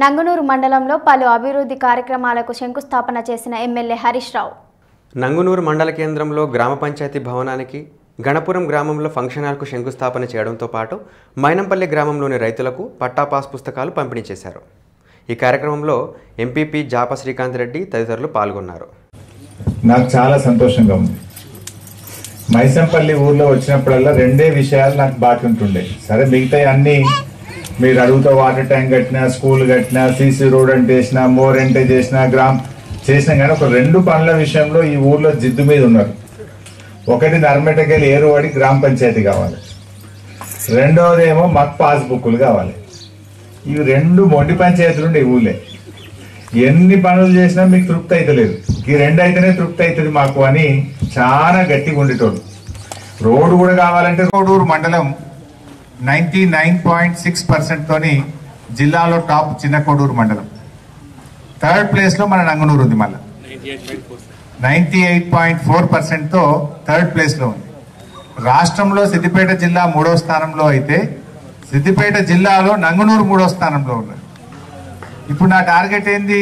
నంగునూరు మండలంలో పలు అభివృద్ధి కార్యక్రమాలకు శంకుస్థాపన చేసిన ఎమ్మెల్యే హరీష్ రావు. నంగునూరు మండల కేంద్రంలో గ్రామ పంచాయతీ భవనానికి గణపురం గ్రామంలో ఫంక్షన్ హాల్కు శంకుస్థాపన చేయడంతో పాటు మైనంపల్లి గ్రామంలోని రైతులకు పట్టాపాస్ పుస్తకాలు పంపిణీ చేశారు. ఈ కార్యక్రమంలో ఎంపీపీ జాప శ్రీకాంత్ రెడ్డి తదితరులు పాల్గొన్నారు. నాకు చాలా సంతోషంగా ఉంది. మైసంపల్లి ఊర్లో వచ్చినప్పుడల్లా రెండే విషయాలు నాకు బాకీ ఉంటుండే. సరే మిగతా అన్ని మీరు అడుగుతో వాటర్ ట్యాంక్ కట్టినా స్కూల్ కట్టినా సీసీ రోడ్ అంటే చేసినా మోర్ అంటే చేసినా గ్రామ్ చేసినా కానీ ఒక రెండు పనుల విషయంలో ఈ ఊర్లో జిద్దు మీద ఉన్నారు. ఒకటి నర్మటకెళ్ళి ఏరువాడి గ్రామ పంచాయతీ కావాలి. రెండవది ఏమో మాకు పాస్బుక్లు కావాలి. ఇవి రెండు మొండి పంచాయతీలు ఉండే ఊళ్ళే. ఎన్ని పనులు చేసినా మీకు తృప్తి అవుతలేదు ఈ రెండు అయితేనే తృప్తి అవుతుంది మాకు అని చాలా గట్టిగా ఉండేటోడు రోడ్డు కూడా కావాలంటే రోడూరు మండలం నైన్టీ నైన్ పాయింట్ సిక్స్ పర్సెంట్తోని జిల్లాలో టాప్ చిన్న కోడూరు మండలం. థర్డ్ ప్లేస్లో మన నంగనూరు ఉంది మళ్ళీ. నైంటీ ఎయిట్ పాయింట్ ఫోర్ పర్సెంట్తో థర్డ్ ప్లేస్లో ఉంది. రాష్ట్రంలో సిద్దిపేట జిల్లా మూడో స్థానంలో అయితే సిద్దిపేట జిల్లాలో నంగనూరు మూడో స్థానంలో ఉన్నారు ఇప్పుడు నా టార్గెట్ ఏంది?